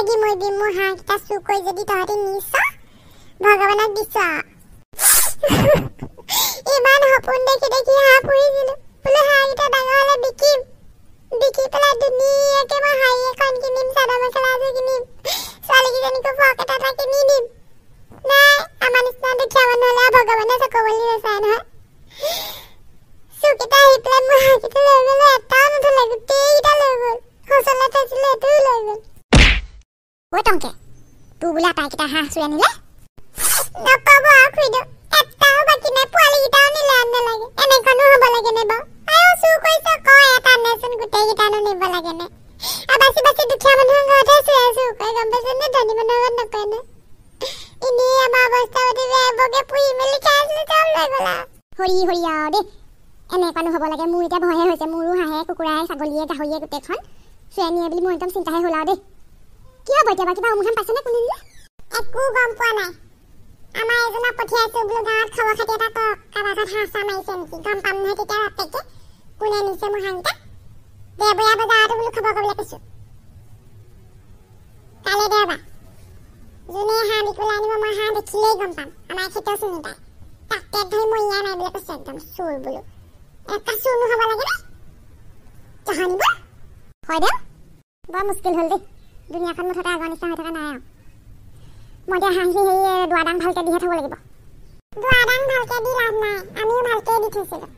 হাগি হাগি মৰিবি মোৰ হাঁহকেইটা চুৰ কৰি যদি তহঁতি নিছ ভগৱানক দিছো ইমান সপোন দেখি দেখি হাঁহ পুহিছিলো বোলো হাঁহকেইটা ডাঙৰ হ'লে বিকিম বিকি পেলাই ধুনীয়াকে মই শাৰী এখন কিনিম চাদৰ মেখেলা এযোৰ কিনিম ছোৱালীকেইজনীকো ফ্ৰক এটা এটা কিনি দিম নাই আমাৰ নিচিনা দুখীয়া মানুহ হ'লে আৰু ভগৱানে চকু বুলি নাচায় নহয় চুকেইটা আহি পেলাই মোৰ হাঁহকেইটা লৈ গ'লে এটাও নথলে গোটেইকেইটা লৈ গ'ল সঁচলে থৈছিলে সেইটোও লৈ গ'ল টংকে তোৰ বোলে আটাইকেইটা হাঁহ চুৰি আনিলে নক'ব আৰু খুৰীদেউ এটাও বাকী নাই পোৱালীকেইটাও নিলে আন নালাগে এনেকৈনো হ'ব লাগেনে বাৰু আৰু চুৰ কৰিছ কয় এটা নেচোন গোটেইকেইটানো নিব লাগেনে আৰু বাচি দুখীয়া মানুহৰ ঘৰতহে চুৰে চুৰ কৰে গম পাইছেনে ধনী মানুহৰ ঘৰত নকৰে নে এনেই আমাৰ অৱস্থা পাতি বেয়া বকে পুহি মেলি খাই আছিলো চব লৈ গ'লা হৰি হৰি আৰু দেই এনেকুৱানো হ'ব লাগে মোৰ এতিয়া ভয়হে হৈছে মোৰো হাঁহে কুকুৰাই ছাগলীয়ে গাহৰিয়ে গোটেইখন চুৰে নিয়ে বুলি মোৰ একদম চিন্তাহে হ'ল আৰু দেই কি হ'ব এতিয়া বা কিবা উমুঠান পাইছেনে কোনে দিলে? একো গম পোৱা নাই। আমাৰ এজনক পঠিয়াইছো বোলো গাঁৱত খবৰ খাতি এটা ঘৰত হাঁহ চাহ মাৰিছে নেকি? গম পাম নহয় তেতিয়া বাপেকে কোনে নিছে হাঁহকেইটা দেওবৰীয়া বজাৰতো বোলো খবৰ কৰিবলৈ কৈছো কাইলৈ দেওবাৰ। যোনে হাঁহ বিকিবলৈ আনিব মই হাঁহ দেখিলেই গম পাম। আমাৰ খেতিও চিনি পায়। তাকে ধৰি মই ইয়া নাই বুলি কৈছে একদম চোৰ বোলো। এটা চোৰ নহ'ব লাগে নে? জহানিব হয় দে বৰ মুস্কিল হ'ল দেই। দুনিয়াখন মুঠতে আগৰ নিচিনা হৈ থকা নাই আৰু। মই এতিয়া হাঁহি সেই দুৱাদাং ভালকৈ দিহে থ'ব লাগিব। দুৱাদাং ভালকৈ দি লাভ নাই আমিও ভালকৈ দি থৈছিলোঁ।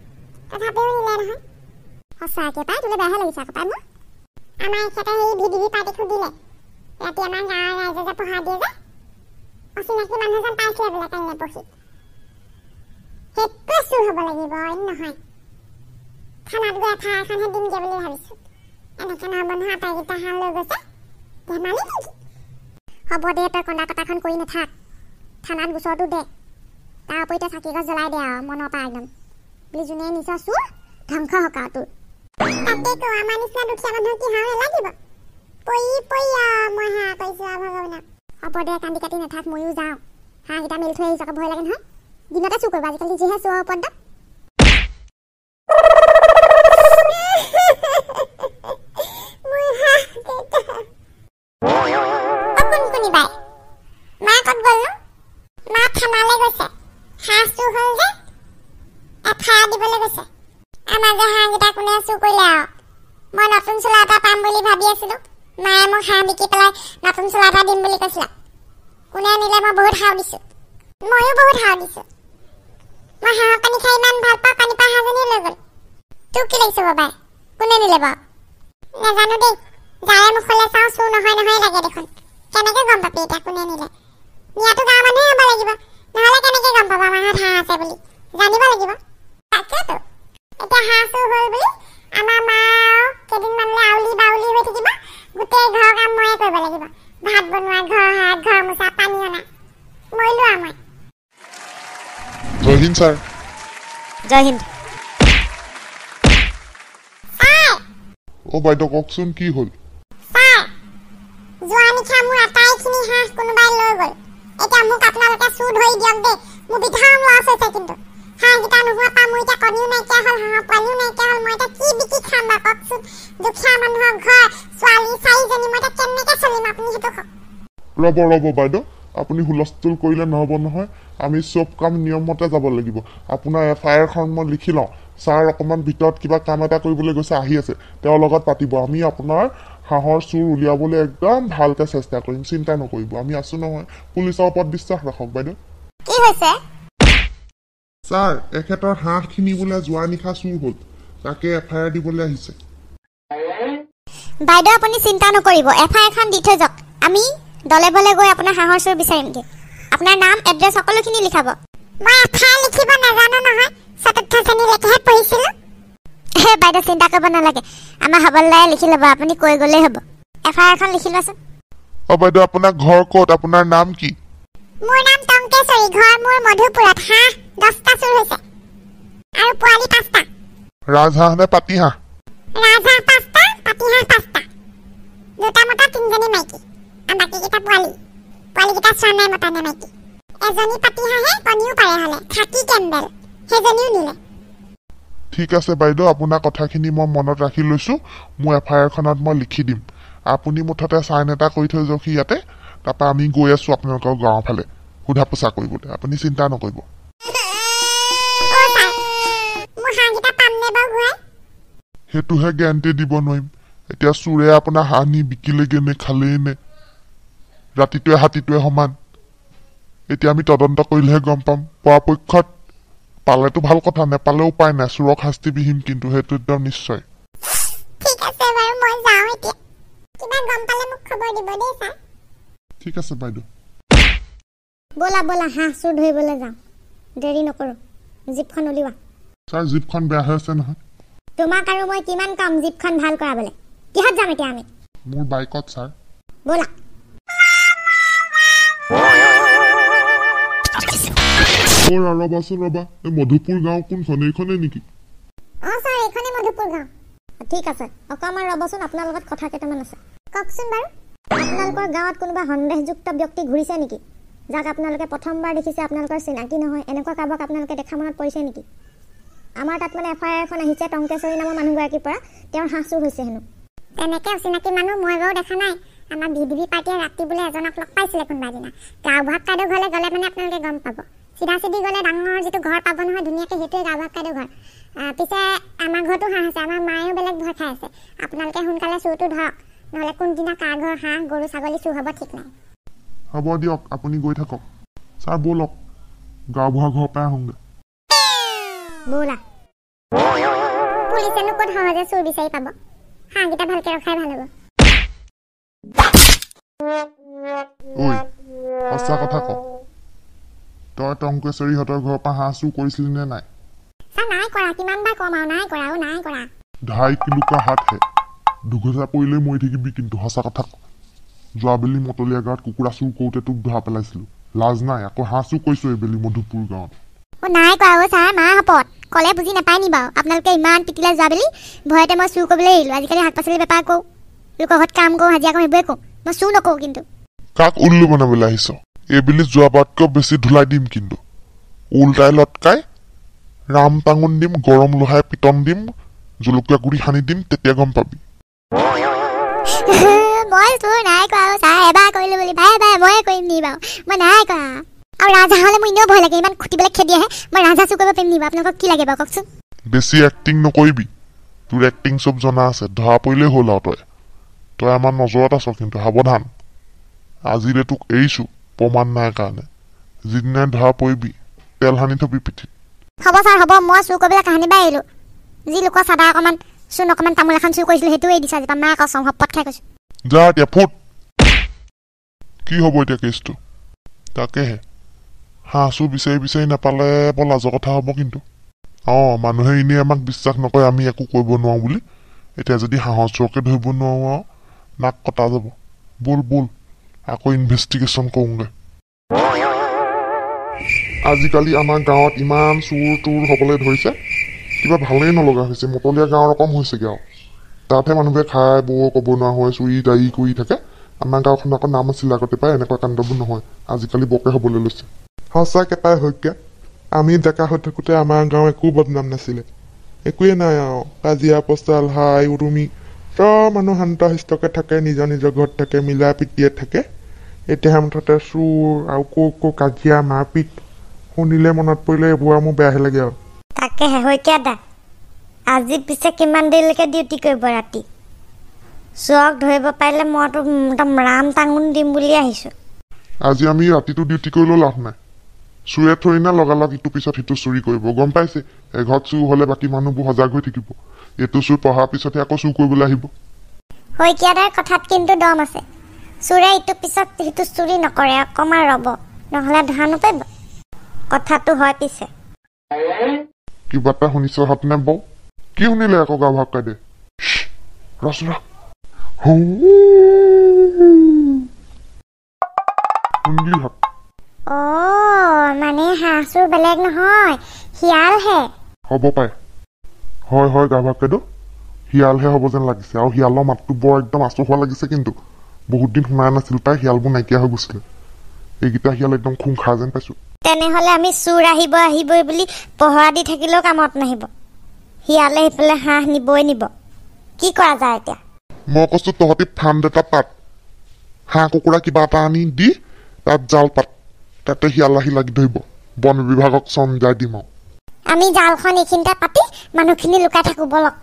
তথাপিও নিলে নহয়। সঁচাকৈ পাই তোলৈ বেয়াহে লাগিছে আকৌ পাই মোৰ। আমাৰ এখেতে সেই ভি ডি ভি পাৰ্টিক সুধিলে ৰাতি আমাৰ গাঁৱৰ ৰাইজে যে পঢ়া দিয়ে যে অচিনাকি মানুহ এজন পাইছিলে বোলে কাইলৈ পঢ়ি সেইটোৱে চুৰ হ'ব লাগিব অইন নহয়। থানাত গৈ এফাই এখনহে দিমগৈ বুলি ভাবিছোঁ। এনেকৈ নহ'ব নহয় আটাইকেইটা হাঁহ লৈ গৈছে। ধেমালি নেকি? হ'ব দে তই কন্দা কটাখন কৰি নাথাক। থানাত গোচৰটো দে। তাৰ উপৰি তই চাকি গছ জ্বলাই দে আৰু মনৰ পৰা একদম। বুলি যোনে নিজৰ চুৰ ধ্বংস আৰু তোৰ। হ'ব দে কান্দি কাটি নাথাক ময়ো যাওঁ। হাঁহকেইটা মেলি থৈ আহিছোঁ ভয় লাগে নহয়। দিনতে চুৰ কৰিব আজিকালি যিহে চোৰৰ উপদ্ৰৱ মোৰ হাঁহকেইটা অকণ কোনিবাই মা ক'ত গ'ল নো মা থানালৈ গৈছে হাঁহ চুৰ হ'ল যে এফায়াৰ দিবলৈ গৈছে আমাৰ যে চুৰ কৰিলে আৰু। মই নতুন চোলা এটা পাম বুলি ভাবি আছিলোঁ। মায়ে মোক হাঁহ বিকি পেলাই নতুন চোলা এটা দিম বুলি কৈছিলে। কোনে নিলে মই বহুত হাও দিছোঁ ময়ো বহুত হাও দিছোঁ মই হাঁহৰ পানী খাই ইমান ভাল পাওঁ পানী পৰা হাঁহজনীয়ে লৈ গ'ল। তোক কি লাগিছে বাবাই? কোনে নিলে বাৰু? নাজানো দেই। যাৰে মুখলৈ চাওঁ চুৰ নহয় নহয় লাগে দেখোন। কেনেকে গম পাবি এতিয়া কোনে নিলে নিয়াটো গাঁৱৰ মানুহে হ'ব লাগিব। নহ'লে কেনেকে গম পাব? আমাৰ হাঁহ আছে বুলি। জানিব লাগিব। তাকেতো। এতিয়া হাঁহ চুৰ হ'ল বুলি আমাৰ মা আৰু কেইদিনমানলৈ আউলি বাউলি হৈ থাকিব গোটেই ঘৰৰ কাম ময়ে কৰিব লাগিব। ভাত বনোৱা ঘৰ হাত ঘৰ মোচা পানী অনা। মৰিলো আৰু মই। জয় হিন্দ ছাৰ। জয় হিন্দ অ' বাইদেউ কওকচোন কি হ'ল? যোৱা নিশা মোৰ আটাইখিনি হাঁহ কোনোবাই লৈ গ'ল। এতিয়া মোক আপোনালোকে চুৰ ধৰি দিয়ক দেই। মোৰ বিধান লছ হৈছে কিন্তু। হাঁহকেইটা নোহোৱা পৰা মোৰ এতিয়া কণীও নাইকিয়া হ'ল হাঁহৰ পোৱালিও নাইকিয়া হ'ল মই এতিয়া কি বিকি খাম কওকচোন দুখীয়া মানুহৰ ঘৰ ছোৱালী চাৰিজনী মই এতিয়া কেনেকৈ চলিম আপুনি সেইটো ৰ'ব ৰ'ব বাইদেউ আপুনি হুলস্থুল কৰিলে নহ'ব নহয় আমি চব কাম নিয়মমতে যাব লাগিব। আপোনাৰ এফ আই আৰখন মই লিখি লওঁ। ছাৰ অকণমান ভিতৰত কিবা কাম এটা কৰিবলৈ গৈছে আহি আছে। তেওঁৰ লগত পাতিব। আমি আপোনাৰ হাঁহৰ চুৰ উলিয়াবলৈ একদম ভালকৈ চেষ্টা কৰিম চিন্তা নকৰিব। আমি আছোঁ নহয় পুলিচৰ ওপৰত বিশ্বাস ৰাখক বাইদেউ। কি হৈছে? ছাৰ এখেতৰ হাঁহখিনি বোলে যোৱা নিশা চুৰ হ'ল। তাকে এফ আই আৰ দিবলৈ আহিছে। বাইদেউ আপুনি চিন্তা নকৰিব। এফ আই এখন দি থৈ যাওক। আমি দলে বলে গৈ আপোনাৰ হাঁহৰ চোৰ বিচাৰিমগৈ। আপোনাৰ নাম এড্ৰেছ সকলোখিনি লিখাব। মই এফাই লিখিব নাজানো নহয়। চতুৰ্থ শ্ৰেণীলৈকেহে পঢ়িছিলোঁ। হে বাইদেউ চিন্তা কৰিব নালাগে। আমাৰ হবলদাৰে লিখি ল'ব। আপুনি কৈ গ'লেই হ'ব। এফ আই আৰখন লিখি লোৱাচোন অ' বাইদেউ আপোনাৰ ঘৰ ক'ত? আপোনাৰ নাম কি? মোৰ নাম টংকেশ্বৰী। ঘৰ মোৰ মধুপুৰত। হাঁহ দহটা চুৰ হৈছে। আৰু পোৱালি পাঁচটা। ৰাজহাঁহ নে পাতিহাঁহ ৰাজহাঁহ পাঁচটা পাতিহাঁহ পাঁচটা। দুটা মতা তিনিজনী মাইকী। আৰু বাকীকেইটা পোৱালি। পোৱালিকেইটা চোৱা নাই মতা নে মাইকী। এজনী পাতিহাঁহে কণীও পাৰে হ'লে। খাকী কেম্বেল। সেইজনীও নিলে। ঠিক আছে বাইদেউ আপোনাৰ কথাখিনি মই মনত ৰাখি লৈছোঁ। মোৰ এফ আই আৰখনত মই লিখি দিম। আপুনি মুঠতে চাইন এটা কৰি থৈ যাওকহি ইয়াতে তাৰপৰা আমি গৈ আছোঁ আপোনালোকৰ গাঁৱৰ ফালে। সোধা পোছা কৰিবলৈ। আপুনি চিন্তা নকৰিব অ' ছাৰ মোৰ বাৰু ঘূৰাই? সেইটোহে গেৰাণ্টি দিব নোৱাৰিম। এতিয়া চোৰে আপোনাৰ হাঁহ নি বিকিলেগে নে খালেই নে? ৰাতিটোৱে হাতীটোৱে সমান। এতিয়া আমি তদন্ত কৰিলেহে গম পাম। পৰাপক্ষত পালেতো ভাল কথা নেপালেও উপায় নাই। চোৰক শাস্তি বিহিম কিন্তু সেইটো একদম নিশ্চয়। ঠিক আছে বাৰু মই যাওঁ এতিয়া। কিবা গম পালে মোক খবৰ দিব দেই ছাৰ। ঠিক আছে বাইদেউ। ব'লা ব'লা হাঁহ চোৰ ধৰিবলৈ যাওঁ। দেৰি নকৰোঁ। জীপখন উলিওৱা। ছাৰ জীপখন বেয়া হৈ আছে নহয়। তোমাক আৰু মই কিমান কাম জীপখন ভাল কৰাবলৈ? কিহত যাম এতিয়া আমি? মোৰ বাইকত ছাৰ। ব'লা। অ' ৰ'বাচোন ৰ'বা এই মধুপুৰ গাঁও কোনখন এইখনে নেকি? অ' ছাৰ এইখনে মধুপুৰ গাঁও। ঠিক আছে। অকণমান ৰ'বচোন আপোনাৰ লগত কথা কেইটামান আছে। কওকচোন বাৰু আপোনালোকৰ গাঁৱত কোনোবা সন্দেহযুক্ত ব্যক্তি ঘূৰিছে নেকি? যাক আপোনালোকে প্ৰথমবাৰ দেখিছে আপোনালোকৰ চিনাকি নহয় এনেকুৱা কাৰোবাক আপোনালোকে দেখা মনত পৰিছে নেকি? আমাৰ তাত মানে এফ আই আৰ এখন আহিছে টংকেশ্বৰী নামৰ মানুহগৰাকীৰ পৰা। তেওঁৰ হাঁহ চুৰ হৈছে হেনো। তেনেকে অচিনাকি মানুহ মই বাৰু দেখা নাই। আমাৰ ভি ডি বি পাৰ্টীয়ে ৰাতি বোলে এজনক লগ পাইছিলে কোনোবা দিনা। গাঁওভাগ কাইদেউ ঘৰলৈ গ'লে মানে আপোনালোকে গম পাব। চিধা চিধি গ'লে ডাঙৰ যিটো ঘৰ পাব নহয় ধুনীয়াকৈ সেইটোৱে গাঁওভাগ কাইদেউ ঘৰ। পিছে আমাৰ ঘৰতো হাঁহ আছে আমাৰ মায়েও বেলেগ ভয় খাই আছে। আপোনালোকে সোনকালে চুৰটো ধৰক নহ'লে কোনদিনা কাৰ ঘৰ হাঁহ গৰু ছাগলী চুৰ হ'ব ঠিক নাই। হ'ব দিয়ক আপুনি গৈ থাকক। ছাৰ ব'লক। গাঁওবুঢ়া ঘৰৰ পৰাই আহোঁগৈ। ব'লা। পুলিচেনো ক'ত সহজে চুৰ বিচাৰি পাব? হাঁহকেইটা ভালকৈ ৰখাই ভাল হ'ব। ঐ সঁচা কথা ক। তই টংকেশ্বৰীহঁতৰ ঘৰৰ পৰা হাঁহ চুৰ কৰিছিলি নে নাই? ছাৰ নাই কৰা। কিমানবাৰ কম আৰু নাই কৰা আৰু নাই কৰা। ঢাই কিলোকা হাতহে। দুঘচা পৰিলেই মৰি থাকিবি কিন্তু সঁচা কথা ক। যোৱাবেলি মতলীয়া গাঁৱত কুকুৰা চুৰ কৰোঁতে তোক ধৰা পেলাইছিলোঁ। লাজ নাই আকৌ হাঁহ চুৰ কৰিছোঁ এইবেলি মধুপুৰ গাঁৱত। অ' নাই কৰা অ' ছাৰ মা শপত ক'লে বুজি নাপায় নি বাৰু? আপোনালোকে ইমান পিটিলে যোৱাবেলি ভয়তে মই চুৰ কৰিবলৈ এৰিলোঁ আজিকালি শাক পাচলি বেপাৰ কৰোঁ। লোকৰ ঘৰত কাম কৰোঁ হাজিৰা কৰোঁ সেইবোৰে কৰোঁ। মই চুৰ নকৰোঁ কিন্তু। কাক উল্লু বনাবলৈ আহিছ? এইবেলি যোৱাবাৰতকৈ বেছি ধুলাই দিম কিন্তু। উল্টাই লটকাই ৰাম টাঙোন দিম গৰম লোহাই পিটন দিম জলকীয়া গুৰি সানি দিম তেতিয়া গম পাবি। মই চুৰ নাই কৰা ছাৰ এবাৰ কৰিলোঁ বুলি। বাৰে বাৰে ময়ে কৰিম নি বাৰু? মই নাই কৰা। আৰু ৰাজহাঁহলৈ মোৰ এনেও ভয় লাগে ইমান খুটিবলৈ খেদি আহে। মই ৰাজহাঁহ চুৰ কৰিব পাৰিম নি বাৰু? আপোনালোকক কি লাগে বাৰু কওকচোন? বেছি এক্টিং নকৰিবি। তোৰ এক্টিং চব জনা আছে। ধৰা পৰিলেই হ'ল আৰু তই। তই আমাৰ নজৰত আছ কিন্তু সাৱধান। আজিলে তোক এৰিছোঁ প্ৰমাণ নাই কাৰণে। যিদিনাই ধৰা পৰিবি তেল সানি থবি পিঠিত। হ'ব ছাৰ হ'ব। মই চুৰ কৰিবলৈ কাহানি বাই আহিলোঁ যি লোকৰ চাদা অকণমান চোন অকণমান তামোল এখন চুৰ কৰিছিলোঁ সেইটোও এৰি দিছে পৰা মায়ে কচম শপত খাই কৈছোঁ যা এতিয়া ফুট। কি হ'ব এতিয়া কেছটো? তাকেহে। হাঁহ চুৰ বিচাৰি বিচাৰি নাপালে বৰ লাজৰ কথা হ'ব কিন্তু। অঁ মানুহে এনেই আমাক বিশ্বাস নকৰে আমি একো কৰিব নোৱাৰোঁ বুলি। এতিয়া যদি হাঁহৰ চোৰকে ধৰিব নোৱাৰোঁ আৰু নাক কটা যাব। ব'ল ব'ল আকৌ ইনভেষ্টিগেশ্যন কৰোঁগৈ। আজিকালি আমাৰ গাঁৱত ইমান চুৰ তুৰ হ'বলৈ ধৰিছে। কিবা ভালেই নলগা হৈছে মতলীয়া গাঁৱৰ ৰকম হৈছেগৈ আৰু। তাতহে মানুহবোৰে খাই বৌ ক'ব নোৱাৰা হৈ চুৰি দায়ী কৰি থাকে। আমাৰ গাঁওখন আকৌ নাম আছিলে আগতে পাই এনেকুৱা কাণ্ডবোৰ নহয়। আজিকালি বকে হ'বলৈ লৈছে। সঁচাকে পাই শইকীয়া আমি ডেকা হৈ থাকোতে আমাৰ গাঁও একো বদনাম নাছিলে। একোৱে নাই আৰু। কাজিয়া পচাল হাই উৰুমি চব মানুহ শান্ত শিষ্টকে থাকে নিজৰ নিজৰ ঘৰত থাকে মিলা প্ৰীতিয়ে থাকে। এতিয়া মুঠতে চুৰ আৰু ক' ক' কাজিয়া মাৰপিট শুনিলে মনত পৰিলে এইবোৰ আৰু মোৰ বেয়াহে লাগে আৰু। তাকেহে শইকীয়া দা? আজি পিছে কিমান দেৰিলৈকে ডিউটি কৰিব ৰাতি? চোৰক ধৰিব পাৰিলে মইতো একদম ৰাম টাঙোন দিম বুলি আহিছোঁ। আজি আমি ৰাতিটো ডিউটি কৰিলেও লাভ নাই। চুৰে থৰি না লগালগ ইটো পিছত সিটো চুৰি কৰিব। গম পাইছে? এঘৰত চুৰ হ'লে বাকী মানুহবোৰ সজাগ হৈ থাকিব। এইটো চুৰ পঢ়াৰ পিছতহে আকৌ চুৰ কৰিবলৈ আহিব। শইকীয়াদাৰ কথাত কিন্তু দম আছে। চোৰে ইটো পিছত সিটো চুৰি নকৰে অকণমান ৰ'ব নহ'লে ধৰা নপৰিব। কথাটো হয় পিছে। কিবা এটা শুনিছ হাতনে বৌ কি শুনিলে আকৌ গা ভাগ কাইদে ৰচ ৰ শুনিলি হাত মানে চোৰ বেলেগ নহয় শিয়ালহে। হ'ব পাৰে। হয় হয় গা ভাগ কাইদেউ শিয়ালহে হ'ব যেন লাগিছে। আৰু শিয়ালৰ মাতটো বৰ একদম আচহুৱা লাগিছে কিন্তু। বহুত দিন শুনাই নাছিল পাই শিয়ালবোৰ নাইকিয়া হৈ গৈছিলে। এইকেইটা শিয়াল একদম খুংখাৰ যেন পাইছোঁ। তেনেহ'লে আমি চোৰ আহিব আহিবই বুলি পহৰা দি থাকিলেও কামত নাহিব। শিয়ালে সেইফালে হাঁহ নিবই নিব। কি কৰা যায় এতিয়া? মই কৈছো তহঁতি ফাণ্ড এটা পাত। হাঁহ কুকুৰা কিবা এটা আনি দি তাত জাল পাত। তাতে শিয়াল আহি লাগি ধৰিব। বন বিভাগক চমজাই দিম আৰু। আমি জালখন এইখিনিতে পাতি মানুহখিনি লুকাই থাকোঁ বলক।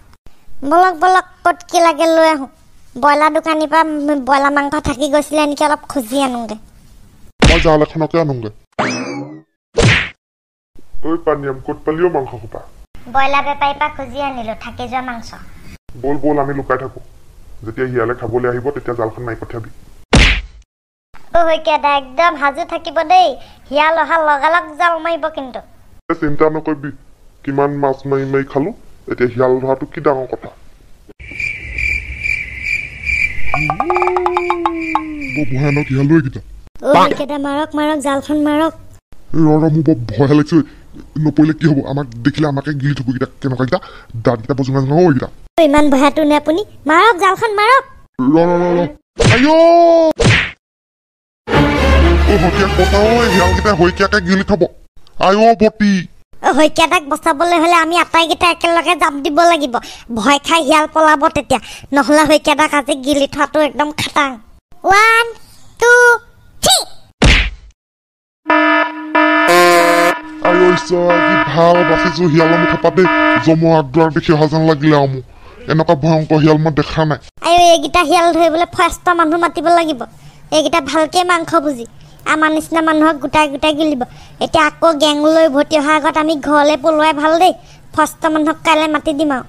বলক বলক ক'ত কি লাগে লৈ আহোঁ। ব্ৰইলাৰ দোকানীৰ পৰা ব্ৰইলাৰ মাংস থাকি গৈছিলে নেকি অলপ খুজি আনোগৈ। মই জাল এখনকে আনোগে। ঐ পানীয়াম ক'ত পালিও মাংস সোপা? ব্ৰইলাৰ বেপাৰীৰ পৰা খুজি আনিলোঁ থাকি যোৱা মাংস। বল বল আমি লুকাই থাকো। যেতিয়া শিয়ালে খাবলৈ আহিব তেতিয়া জালখন মাৰি পঠিয়াবি। অ' শইকীয়াদা একদম সাজু থাকিব দেই। শিয়াল অহাৰ লগালগ জাল মাৰিব কিন্তু। চিন্তা নকৰিবি। কিমান মাছ মাৰি মাৰি খালো এতিয়া শিয়াল ধৰাটো কি ডাঙৰ কথা। বৰ ভয়ানক শিয়ালো এইকেইটা অ' শইকীয়াদা মাৰক মাৰক জালখন মাৰক। ৰ ৰ মোৰ বৰ ভয় লাগিছে। ঐ। নপৰিলে কি হ'ব? আমাক দেখিলে আমাকে গিলি থব এইকেইটা কেনেকুৱা কেইটা দাঁতকেইটা বজুঙা জোঙা এইকেইটা অ' ইমান ভয়াটো নে আপুনি? মাৰক জালখন মাৰক। ৰ ৰ ৰ ৰ আইঅ' বচাও ঐ শিয়ালকেইটাই শইকীয়াকে গিলি থব। আইঅ' বটি। অ' শইকীয়াদাক বচাবলৈ হ'লে আমি আটাইকেইটা একেলগে জাপ দিব লাগিব। ভয় খাই শিয়াল পলাব তেতিয়া। নহ'লে শইকীয়াদাক আজি গিলি থোৱাটো একদম খাটাং। ওৱান টু থ্ৰী আইঅ' ঈশ্বৰ কি ভাল বাচিছো শিয়ালৰ মুখৰ পৰা দেই। জমৰ আগদুৱাৰ দেখি অহা যেন লাগিলে আৰু মোৰ এনেকুৱা ভয়ংকৰ শিয়াল মই দেখা নাই। আৰু এইকেইটা শিয়াল ধৰিবলৈ ফাৰ্ষ্ট মানুহ মাতিব লাগিব। এইকেইটা ভালকৈ মাংস ভুজি আমাৰ নিচিনা মানুহক গোটাই গোটাই গিলিব এতিয়া আকৌ গেং লৈ উভতি অহাৰ আগত আমি ঘৰলৈ পলোৱাই ভাল দেই। ফাৰ্ষ্ট মানুহক কাইলৈ মাতি দিম আৰু।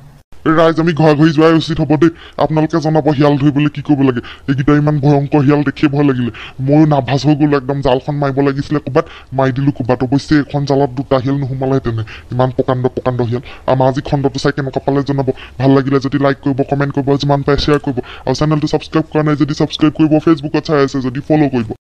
ৰাইজ আমি ঘৰে ঘৰি যোৱাই উচিত হ'ব দেই। আপোনালোকে জনাব শিয়াল ধৰিবলৈ কি কৰিব লাগে। এইকেইটা ইমান ভয়ংকৰ শিয়াল দেখিয়ে ভয় লাগিলে। ময়ো নাভাজ হৈ গ'লো একদম জালখন মাৰিব লাগিছিলে ক'ৰবাত। মাৰি দিলোঁ ক'ৰবাত। অৱশ্যে এখন জালত দুটা শিয়াল নোসোমালেহেঁতেন ইমান প্ৰকাণ্ড প্ৰকাণ্ড শিয়াল। আমাৰ আজি খণ্ডটো চাই কেনেকুৱা পালে জনাব। ভাল লাগিলে যদি লাইক কৰিব কমেণ্ট কৰিব যিমান পাৰে শ্বেয়াৰ কৰিব। আৰু চেনেলটো ছাবস্ক্ৰাইব কৰা নাই যদি ছাবস্ক্ৰাইব কৰিব ফেচবুকত চাই আছে যদি ফ'ল' কৰিব।